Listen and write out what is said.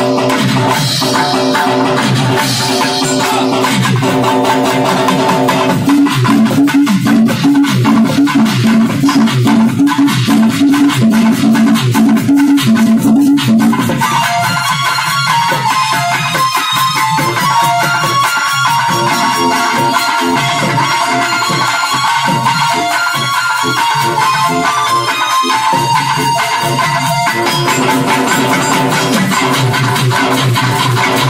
Música I'm sorry.